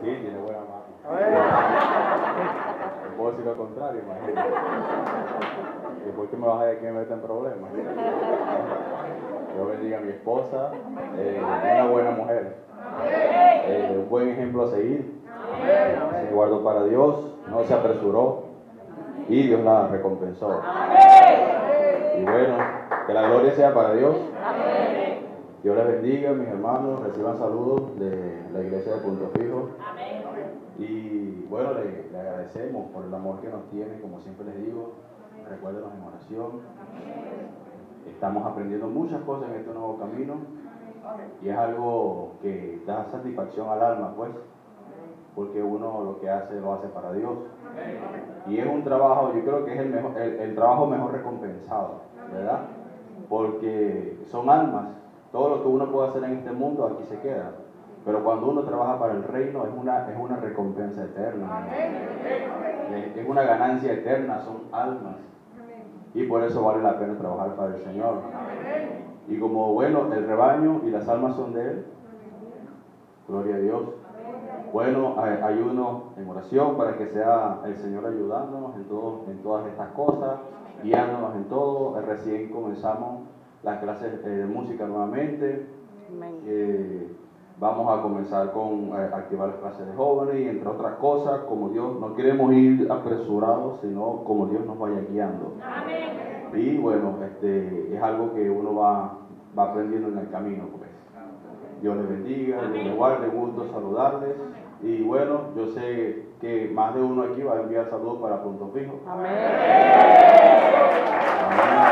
Sí, tiene buena mano. No puedo decir lo contrario, imagínate. Después que me vas a decir que me mete en problemas. Dios bendiga a mi esposa, eh, una buena mujer, eh, un buen ejemplo a seguir. Se guardó para Dios, no se apresuró y Dios la recompensó. Y bueno, que la gloria sea para Dios. Dios les bendiga, mis hermanos, reciban saludos de la iglesia de Punto Fijo. Y bueno, le, le agradecemos por el amor que nos tiene, como siempre les digo, recuérdenos en oración. Estamos aprendiendo muchas cosas en este nuevo camino y es algo que da satisfacción al alma, pues, porque uno lo que hace lo hace para Dios. Y es un trabajo, yo creo que es el, mejor, el, el trabajo mejor recompensado, ¿verdad? Porque son almas, todo lo que uno puede hacer en este mundo aquí se queda. Pero cuando uno trabaja para el reino es una, es una recompensa eterna. Es, una ganancia eterna, son almas. Y por eso vale la pena trabajar para el Señor. Y como bueno, el rebaño y las almas son de Él, gloria a Dios. Bueno, ay- ayuno en oración para que sea el Señor ayudándonos en, todo, en todas estas cosas, guiándonos en todo. Recién comenzamos las clases eh, de música nuevamente. Eh, vamos a comenzar con eh, activar las clases de jóvenes y entre otras cosas, como Dios, no queremos ir apresurados, sino como Dios nos vaya guiando. Y bueno, este, es algo que uno va, va aprendiendo en el camino, pues. Dios les bendiga, Dios les guarde, gusto saludarles. Y bueno, yo sé que más de uno aquí va a enviar saludos para Punto Fijo. Amén. Amén.